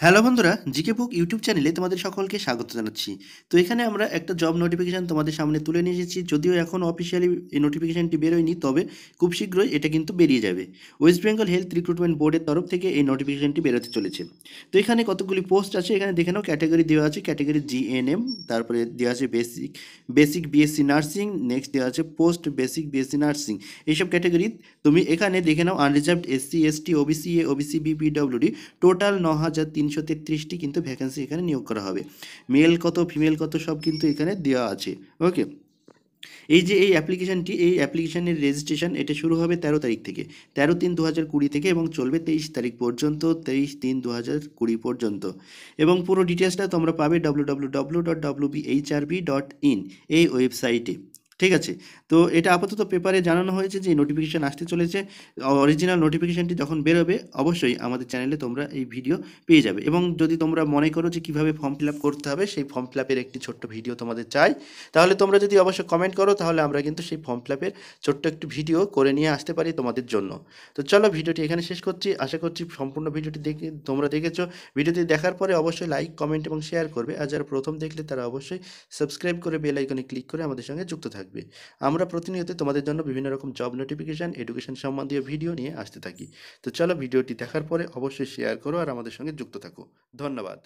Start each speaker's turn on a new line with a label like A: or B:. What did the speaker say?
A: Hello বন্ধুরা, GK বুক YouTube চ্যানেলে তোমাদের সকলকে স্বাগত জানাচ্ছি। তো এখানে আমরা একটা জব নোটিফিকেশান তোমাদের সামনে তুলে নিয়ে এসেছি, যদিও এখন অফিসিয়ালি এই নোটিফিকেশানটি বেরোয়নি, তবে খুব শীঘ্রই এটা কিন্তু বেরিয়ে যাবে। ওয়েস্ট বেঙ্গল হেলথ রিক্রুটমেন্ট বোর্ডের তরফ থেকে এই নোটিফিকেশানটি বেরোতে চলেছে। তো এখানে কতগুলি পোস্ট আছে, এখানে দেখে নাও ক্যাটাগরি দেওয়া আছে ক্যাটাগরি জিএনএম তারপরে দেওয়া আছে basic basic BSc nursing next দেওয়া আছে পোস্ট বেসিক বিএসসি নার্সিং এইসব ক্যাটাগরি তুমি এখানে দেখে নাও unreserved SC ST OBC A OBC BPWD total ন হাজার তিনশো তেত্রিশটি কিন্তু ভ্যাকেন্সি এখানে নিয়োগ করা হবে। মেল কত ফিমেল কত সব কিন্তু এখানে দেওয়া আছে। ওকে এই যে এই অ্যাপ্লিকেশনটি এই অ্যাপ্লিকেশনের রেজিস্ট্রেশন এটা শুরু হবে তেরো তারিখ থেকে। তেরো তিন দু হাজার কুড়ি থেকে এবং চলবে তেইশ তারিখ পর্যন্ত, তেইশ তিন দু হাজার কুড়ি পর্যন্ত। এবং পুরো ডিটেলসটা তোমরা পাবে ডাব্লু ডট ডট ইন এই ওয়েবসাইটে ঠিক আছে? তো এটা আপাতত পেপারে জানানো হয়েছে যে নোটিফিকেশান আসতে চলেছে। অরিজিনাল নোটিফিকেশানটি যখন বেরোবে, অবশ্যই আমাদের চ্যানেলে তোমরা এই ভিডিও পেয়ে যাবে। এবং যদি তোমরা মনে করো যে কীভাবে ফর্ম ফিল করতে হবে, সেই ফর্ম ফিল একটি ছোট্ট ভিডিও তোমাদের চাই। তাহলে তোমরা যদি অবশ্যই কমেন্ট করো, তাহলে আমরা কিন্তু সেই ফর্ম ফিল ছোট্ট একটু ভিডিও করে নিয়ে আসতে পারি তোমাদের জন্য। তো চলো ভিডিওটি এখানে শেষ করছি। আশা করছি সম্পূর্ণ ভিডিওটি দেখে তোমরা দেখেছ। ভিডিওটি দেখার পরে অবশ্যই লাইক কমেন্ট এবং শেয়ার করবে। আর যারা প্রথম দেখলে তারা অবশ্যই সাবস্ক্রাইব করে বেল আইকনে ক্লিক করে আমাদের সঙ্গে যুক্ত থাকবে। আমরা প্রতিনিয়ত তোমাদের জন্য বিভিন্ন রকম জব নোটিফিকেশান এডুকেশন সম্বন্ধীয় ভিডিও নিয়ে আসতে থাকি। তো চলো ভিডিওটি দেখার পরে অবশ্যই শেয়ার করো আর আমাদের সঙ্গে যুক্ত থাকো। ধন্যবাদ।